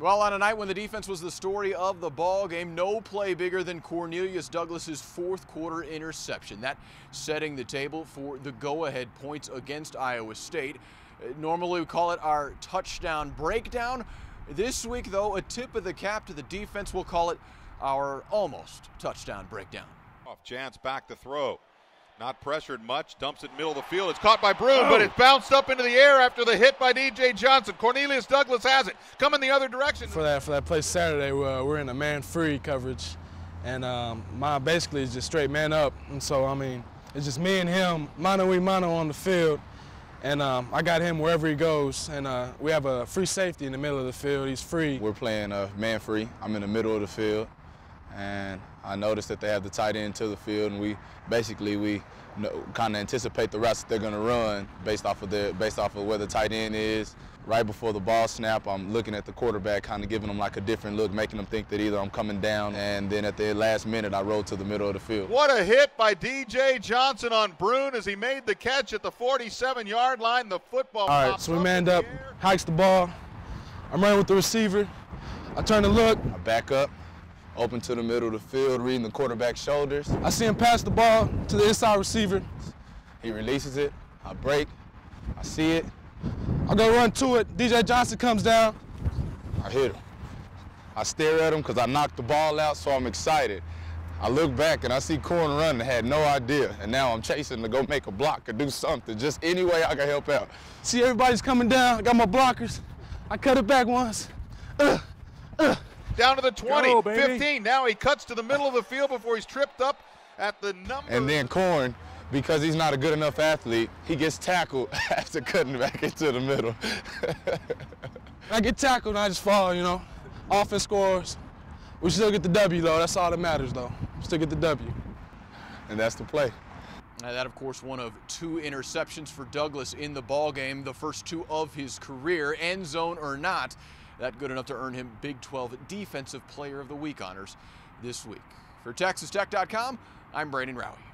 Well, on a night when the defense was the story of the ball game, no play bigger than Cornelius Douglas's fourth quarter interception. That setting the table for the go-ahead points against Iowa State. Uh, normally we call it our touchdown breakdown. This week, though, a tip of the cap to the defense. We'll call it our almost touchdown breakdown. Off chance back to throw. Not pressured much, dumps it middle of the field. It's caught by Brun, oh. but it bounced up into the air after the hit by D.J. Johnson. Cornelius Douglas has it, coming the other direction. For that for that play Saturday, uh, we're in a man-free coverage, and um, mine basically is just straight man up. And so I mean, it's just me and him, mano y mano on the field, and um, I got him wherever he goes. And uh, we have a free safety in the middle of the field. He's free. We're playing uh, man-free. I'm in the middle of the field and I noticed that they have the tight end to the field, and we basically we kind of anticipate the routes that they're going to run based off of the based off of where the tight end is. Right before the ball snap, I'm looking at the quarterback, kind of giving them like a different look, making them think that either I'm coming down, and then at the last minute, I roll to the middle of the field. What a hit by D.J. Johnson on Brun as he made the catch at the 47-yard line. The football. All right, so we manned up, hikes the ball. I'm running with the receiver. I turn to look. I back up open to the middle of the field, reading the quarterback's shoulders. I see him pass the ball to the inside receiver. He releases it. I break. I see it. I go run to it. DJ Johnson comes down. I hit him. I stare at him because I knocked the ball out, so I'm excited. I look back and I see Corn running, I had no idea. And now I'm chasing to go make a block or do something, just any way I can help out. See everybody's coming down, I got my blockers. I cut it back once. Uh down to the 20, Go, 15. Now he cuts to the middle of the field before he's tripped up at the number. And then Corn, because he's not a good enough athlete, he gets tackled after cutting back into the middle. I get tackled and I just fall, you know. Offense scores. We still get the W, though. That's all that matters, though. Still get the W. And that's the play. Now that, of course, one of two interceptions for Douglas in the ball game, the first two of his career, end zone or not. That good enough to earn him Big 12 Defensive Player of the Week honors this week. For TexasTech.com, I'm Brandon Rowie.